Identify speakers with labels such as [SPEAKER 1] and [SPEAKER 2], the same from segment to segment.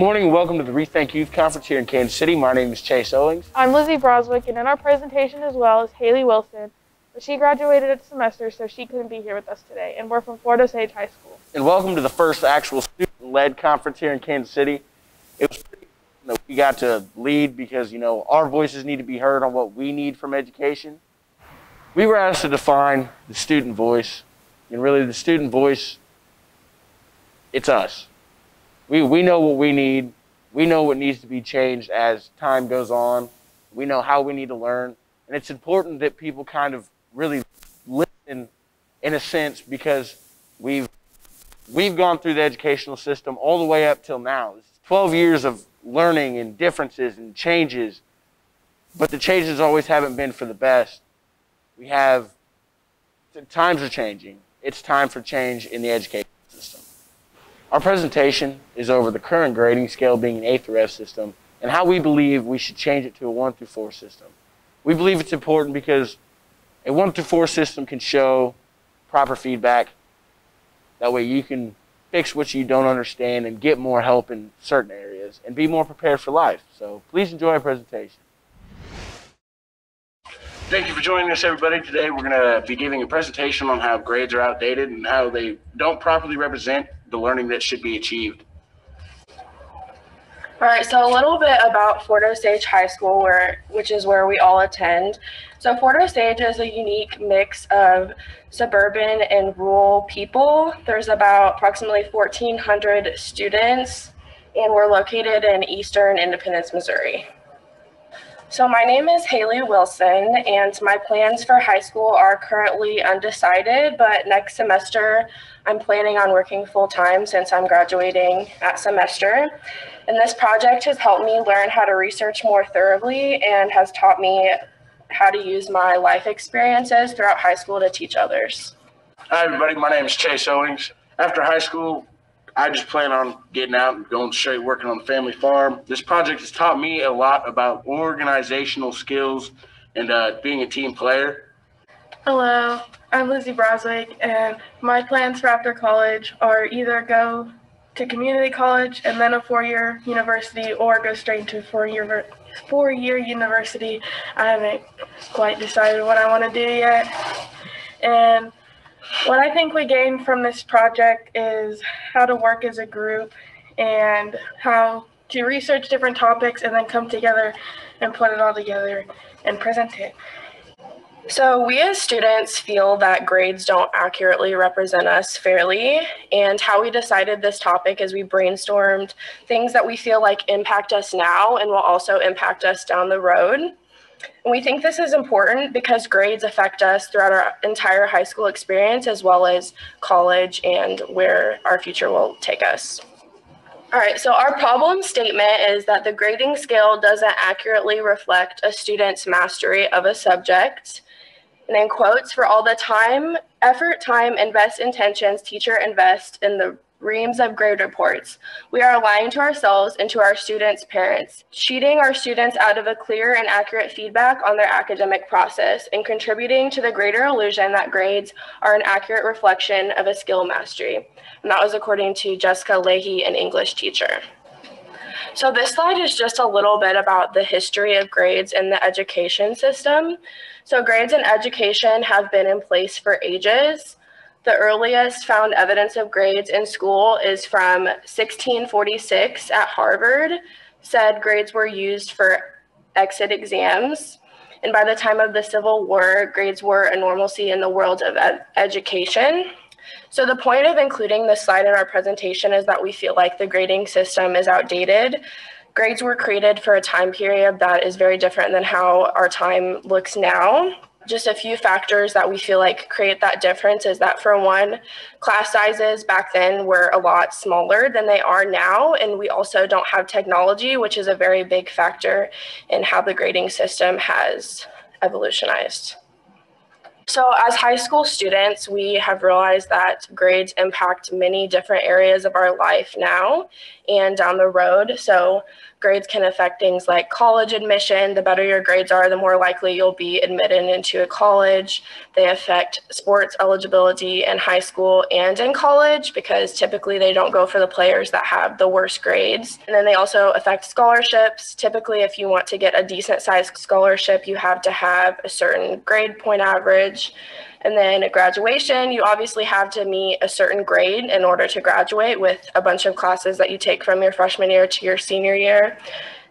[SPEAKER 1] morning and welcome to the Rethink Youth Conference here in Kansas City. My name is Chase Owings.
[SPEAKER 2] I'm Lizzie Broswick, and in our presentation as well is Haley Wilson. But she graduated at semester, so she couldn't be here with us today. And we're from Fort Osage High School.
[SPEAKER 1] And welcome to the first actual student-led conference here in Kansas City. It was pretty, you know, we got to lead because, you know, our voices need to be heard on what we need from education. We were asked to define the student voice, and really the student voice, it's us. We, we know what we need. We know what needs to be changed as time goes on. We know how we need to learn. And it's important that people kind of really listen in a sense because we've we've gone through the educational system all the way up till now. It's 12 years of learning and differences and changes, but the changes always haven't been for the best. We have times are changing. It's time for change in the education. Our presentation is over the current grading scale being an A through F system and how we believe we should change it to a 1 through 4 system. We believe it's important because a 1 through 4 system can show proper feedback. That way you can fix what you don't understand and get more help in certain areas and be more prepared for life. So please enjoy our presentation. Thank you for joining us, everybody. Today we're going to be giving a presentation on how grades are outdated and how they don't properly represent the learning that should be achieved.
[SPEAKER 3] All right, so a little bit about Fort Osage High School, where which is where we all attend. So Fort Osage is a unique mix of suburban and rural people. There's about approximately 1,400 students, and we're located in eastern Independence, Missouri. So my name is Haley Wilson, and my plans for high school are currently undecided, but next semester I'm planning on working full time since I'm graduating at semester. And this project has helped me learn how to research more thoroughly and has taught me how to use my life experiences throughout high school to teach others.
[SPEAKER 1] Hi, everybody. My name is Chase Owings. After high school, I just plan on getting out and going straight working on the family farm. This project has taught me a lot about organizational skills and uh, being a team player.
[SPEAKER 2] Hello, I'm Lizzie Broswick, and my plans for after college are either go to community college and then a four-year university, or go straight into four-year four-year university. I haven't quite decided what I want to do yet, and what I think we gain from this project is how to work as a group and how to research different topics and then come together and put it all together and present it.
[SPEAKER 3] So, we as students feel that grades don't accurately represent us fairly. And how we decided this topic is we brainstormed things that we feel like impact us now and will also impact us down the road. We think this is important because grades affect us throughout our entire high school experience as well as college and where our future will take us. All right, so our problem statement is that the grading scale doesn't accurately reflect a student's mastery of a subject. And in quotes, for all the time, effort, time, and best intentions teacher invest in the reams of grade reports. We are lying to ourselves and to our students' parents, cheating our students out of a clear and accurate feedback on their academic process and contributing to the greater illusion that grades are an accurate reflection of a skill mastery. And that was according to Jessica Leahy, an English teacher. So this slide is just a little bit about the history of grades in the education system. So grades in education have been in place for ages. The earliest found evidence of grades in school is from 1646 at Harvard, said grades were used for exit exams. And by the time of the Civil War, grades were a normalcy in the world of ed education. So the point of including this slide in our presentation is that we feel like the grading system is outdated. Grades were created for a time period that is very different than how our time looks now just a few factors that we feel like create that difference is that for one, class sizes back then were a lot smaller than they are now. And we also don't have technology, which is a very big factor in how the grading system has evolutionized. So, as high school students, we have realized that grades impact many different areas of our life now and down the road. So, grades can affect things like college admission. The better your grades are, the more likely you'll be admitted into a college. They affect sports eligibility in high school and in college because typically they don't go for the players that have the worst grades. And then they also affect scholarships. Typically, if you want to get a decent sized scholarship, you have to have a certain grade point average. And then at graduation, you obviously have to meet a certain grade in order to graduate with a bunch of classes that you take from your freshman year to your senior year.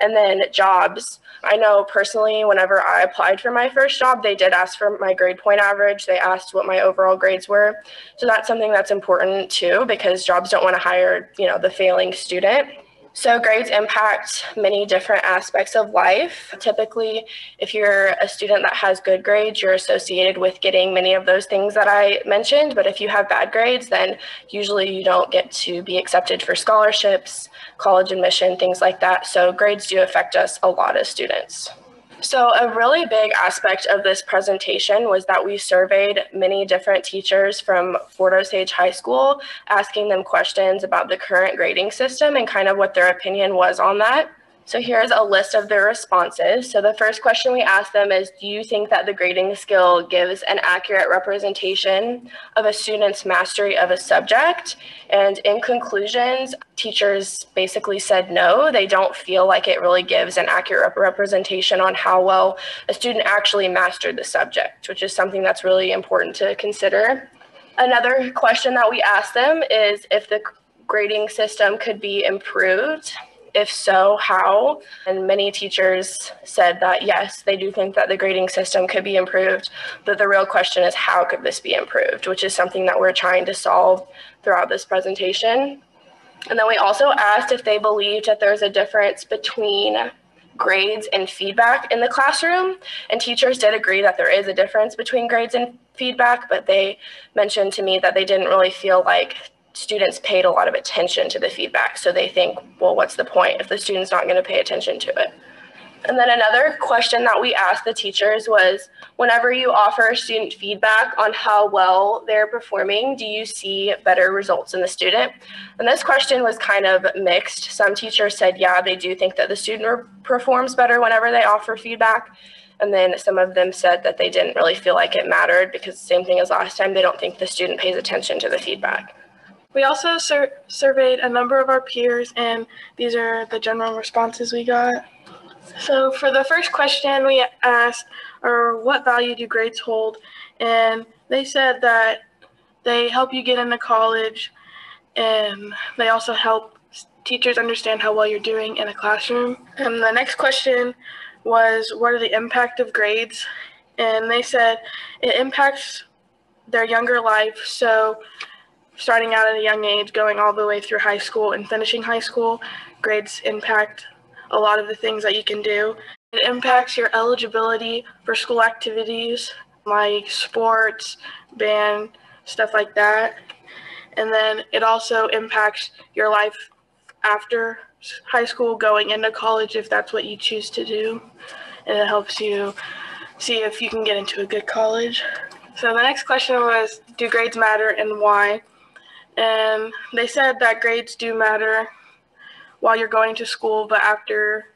[SPEAKER 3] And then jobs. I know personally, whenever I applied for my first job, they did ask for my grade point average. They asked what my overall grades were. So that's something that's important too, because jobs don't want to hire, you know, the failing student. So, grades impact many different aspects of life. Typically, if you're a student that has good grades, you're associated with getting many of those things that I mentioned. But if you have bad grades, then usually you don't get to be accepted for scholarships, college admission, things like that. So, grades do affect us a lot as students. So, a really big aspect of this presentation was that we surveyed many different teachers from Fort Osage High School, asking them questions about the current grading system and kind of what their opinion was on that. So here's a list of their responses. So the first question we asked them is, do you think that the grading skill gives an accurate representation of a student's mastery of a subject? And in conclusions, teachers basically said no, they don't feel like it really gives an accurate representation on how well a student actually mastered the subject, which is something that's really important to consider. Another question that we asked them is if the grading system could be improved. If so, how? And many teachers said that yes, they do think that the grading system could be improved, but the real question is how could this be improved, which is something that we're trying to solve throughout this presentation. And then we also asked if they believed that there's a difference between grades and feedback in the classroom. And teachers did agree that there is a difference between grades and feedback, but they mentioned to me that they didn't really feel like students paid a lot of attention to the feedback. So they think, well, what's the point if the student's not going to pay attention to it? And then another question that we asked the teachers was whenever you offer student feedback on how well they're performing, do you see better results in the student? And this question was kind of mixed. Some teachers said, yeah, they do think that the student performs better whenever they offer feedback. And then some of them said that they didn't really feel like it mattered because same thing as last time, they don't think the student pays attention to the feedback.
[SPEAKER 2] We also sur- surveyed a number of our peers, and these are the general responses we got. So, for the first question, we asked, or what value do grades hold? And they said that they help you get into college, and they also help teachers understand how well you're doing in a classroom. And the next question was, what are the impact of grades? And they said it impacts their younger life. So, starting out at a young age, going all the way through high school and finishing high school, grades impact a lot of the things that you can do. It impacts your eligibility for school activities like sports, band, stuff like that. And then it also impacts your life after high school, going into college if that's what you choose to do. And it helps you see if you can get into a good college. So the next question was Do grades matter and why? And they said that grades do matter while you're going to school, but after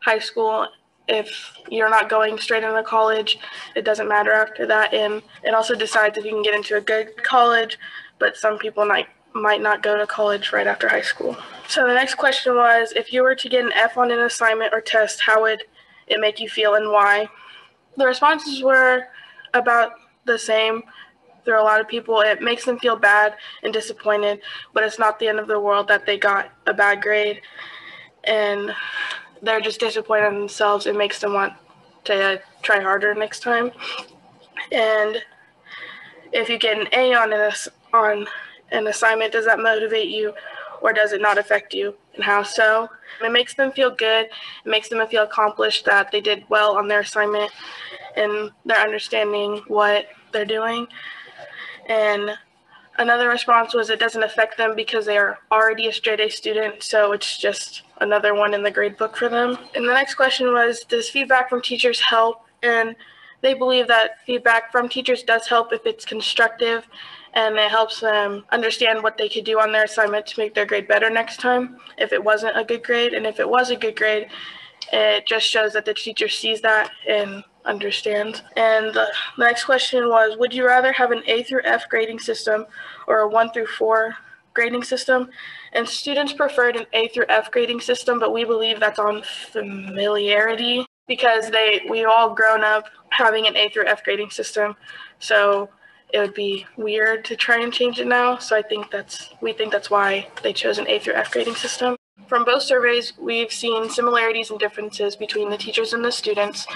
[SPEAKER 2] high school, if you're not going straight into college, it doesn't matter after that. And it also decides if you can get into a good college, but some people might might not go to college right after high school. So the next question was if you were to get an F on an assignment or test, how would it make you feel and why? The responses were about the same through a lot of people. It makes them feel bad and disappointed, but it's not the end of the world that they got a bad grade. And they're just disappointed in themselves. It makes them want to uh, try harder next time. And if you get an A on an, on an assignment, does that motivate you or does it not affect you? And how so? It makes them feel good. It makes them feel accomplished that they did well on their assignment and they're understanding what they're doing. And another response was it doesn't affect them because they are already a straight A student, so it's just another one in the grade book for them. And the next question was Does feedback from teachers help? And they believe that feedback from teachers does help if it's constructive and it helps them understand what they could do on their assignment to make their grade better next time if it wasn't a good grade. And if it was a good grade, it just shows that the teacher sees that and understands. And the next question was Would you rather have an A through F grading system or a 1 through 4 grading system? And students preferred an A through F grading system, but we believe that's on familiarity because they we all grown up having an A through F grading system. So it would be weird to try and change it now. So I think that's we think that's why they chose an A through F grading system. From both surveys, we've seen similarities and differences between the teachers and the students.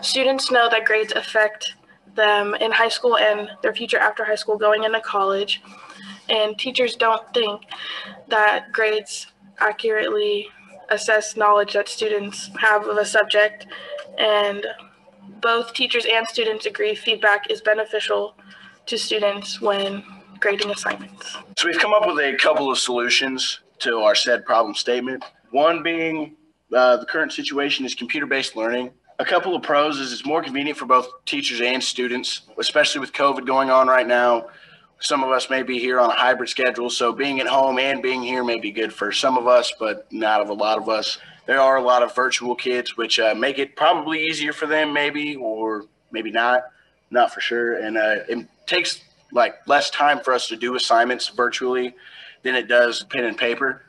[SPEAKER 2] Students know that grades affect them in high school and their future after high school going into college. And teachers don't think that grades accurately assess knowledge that students have of a subject. And both teachers and students agree feedback is beneficial to students when grading assignments.
[SPEAKER 1] So we've come up with a couple of solutions to our said problem statement. One being uh, the current situation is computer-based learning. A couple of pros is it's more convenient for both teachers and students, especially with COVID going on right now. Some of us may be here on a hybrid schedule, so being at home and being here may be good for some of us, but not of a lot of us. There are a lot of virtual kids, which uh, make it probably easier for them, maybe, or maybe not, not for sure. And uh, it takes like less time for us to do assignments virtually than it does pen and paper.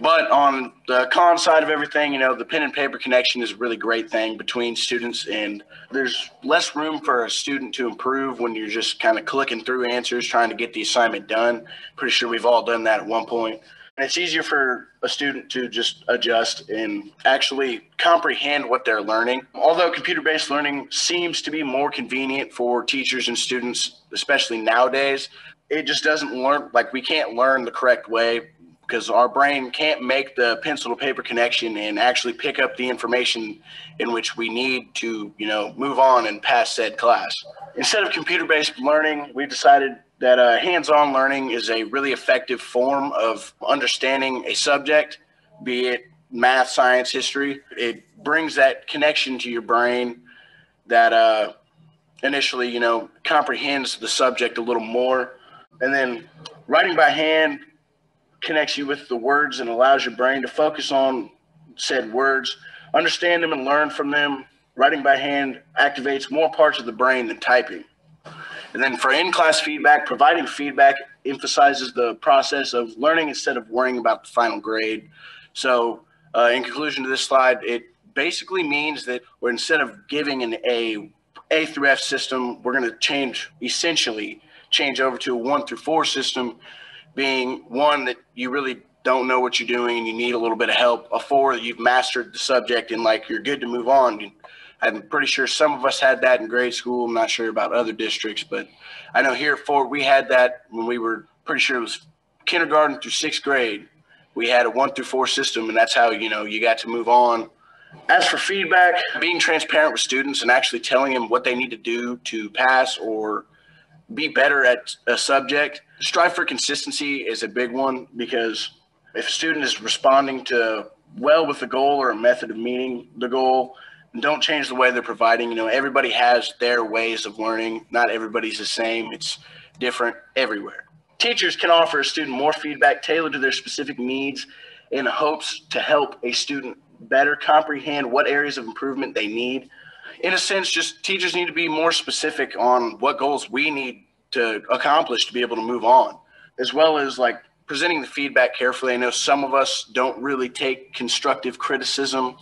[SPEAKER 1] But on the con side of everything, you know, the pen and paper connection is a really great thing between students, and there's less room for a student to improve when you're just kind of clicking through answers trying to get the assignment done. Pretty sure we've all done that at one point. And it's easier for a student to just adjust and actually comprehend what they're learning. Although computer based learning seems to be more convenient for teachers and students, especially nowadays, it just doesn't learn like we can't learn the correct way because our brain can't make the pencil to paper connection and actually pick up the information in which we need to, you know, move on and pass said class. Instead of computer based learning, we decided that uh, hands on learning is a really effective form of understanding a subject, be it math, science, history. It brings that connection to your brain that uh, initially, you know, comprehends the subject a little more. And then writing by hand connects you with the words and allows your brain to focus on said words, understand them and learn from them. Writing by hand activates more parts of the brain than typing. And then for in class feedback, providing feedback emphasizes the process of learning instead of worrying about the final grade. So, uh, in conclusion to this slide, it basically means that we're instead of giving an A, A through F system, we're going to change essentially change over to a one through four system being one that you really don't know what you're doing and you need a little bit of help. A four that you've mastered the subject and like you're good to move on. I'm pretty sure some of us had that in grade school. I'm not sure about other districts, but I know here at Ford we had that when we were pretty sure it was kindergarten through sixth grade. We had a one through four system, and that's how you know you got to move on. As for feedback, being transparent with students and actually telling them what they need to do to pass or be better at a subject. Strive for consistency is a big one because if a student is responding to well with the goal or a method of meeting the goal, don't change the way they're providing. You know, everybody has their ways of learning. Not everybody's the same. It's different everywhere. Teachers can offer a student more feedback tailored to their specific needs in hopes to help a student better comprehend what areas of improvement they need in a sense, just teachers need to be more specific on what goals we need to accomplish to be able to move on, as well as like presenting the feedback carefully. I know some of us don't really take constructive criticism.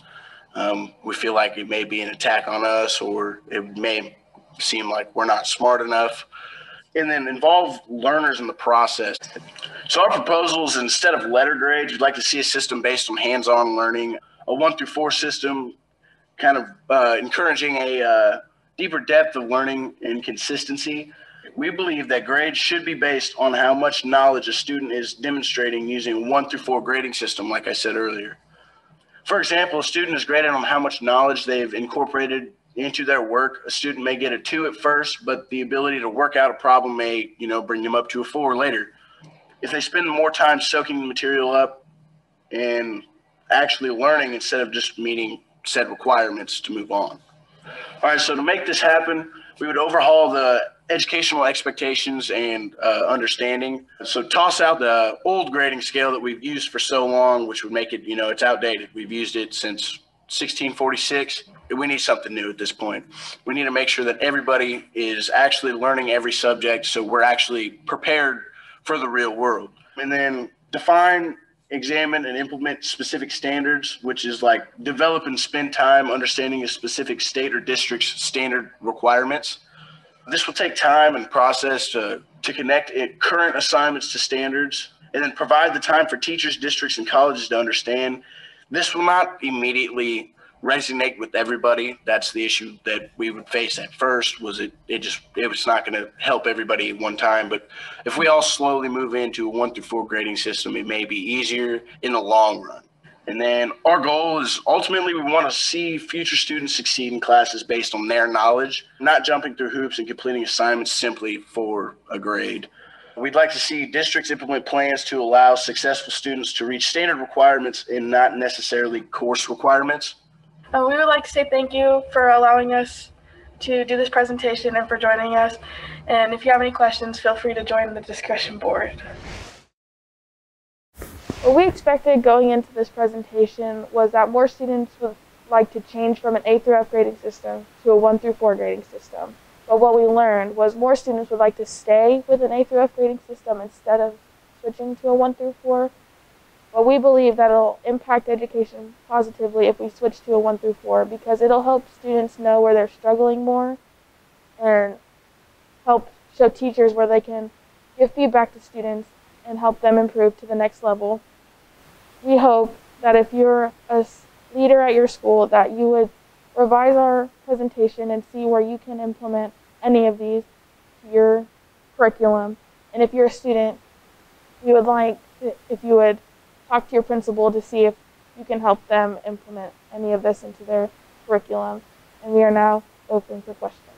[SPEAKER 1] Um, we feel like it may be an attack on us, or it may seem like we're not smart enough. And then involve learners in the process. So, our proposals instead of letter grades, we'd like to see a system based on hands on learning, a one through four system kind of uh, encouraging a uh, deeper depth of learning and consistency. We believe that grades should be based on how much knowledge a student is demonstrating using a one through four grading system, like I said earlier. For example, a student is graded on how much knowledge they've incorporated into their work. A student may get a two at first, but the ability to work out a problem may, you know, bring them up to a four later. If they spend more time soaking the material up and actually learning instead of just meeting said requirements to move on. All right, so to make this happen, we would overhaul the educational expectations and uh, understanding. So toss out the old grading scale that we've used for so long, which would make it, you know, it's outdated. We've used it since 1646. We need something new at this point. We need to make sure that everybody is actually learning every subject so we're actually prepared for the real world. And then define examine and implement specific standards, which is like develop and spend time understanding a specific state or district's standard requirements. This will take time and process to, to connect it, current assignments to standards and then provide the time for teachers, districts, and colleges to understand. This will not immediately resonate with everybody. That's the issue that we would face at first was it, it just, it was not going to help everybody at one time. But if we all slowly move into a one through four grading system, it may be easier in the long run. And then our goal is ultimately we want to see future students succeed in classes based on their knowledge, not jumping through hoops and completing assignments simply for a grade. We'd like to see districts implement plans to allow successful students to reach standard requirements and not necessarily course requirements.
[SPEAKER 4] Uh, we would like to say thank you for allowing us to do this presentation and for joining us. And if you have any questions, feel free to join the discussion board.
[SPEAKER 2] What we expected going into this presentation was that more students would like to change from an A through F grading system to a 1 through 4 grading system. But what we learned was more students would like to stay with an A through F grading system instead of switching to a 1 through 4. But we believe that it'll impact education positively if we switch to a 1 through 4 because it'll help students know where they're struggling more and help show teachers where they can give feedback to students and help them improve to the next level. We hope that if you're a leader at your school that you would revise our presentation and see where you can implement any of these to your curriculum. And if you're a student, we would like if you would talk to your principal to see if you can help them implement any of this into their curriculum. And we are now open for questions.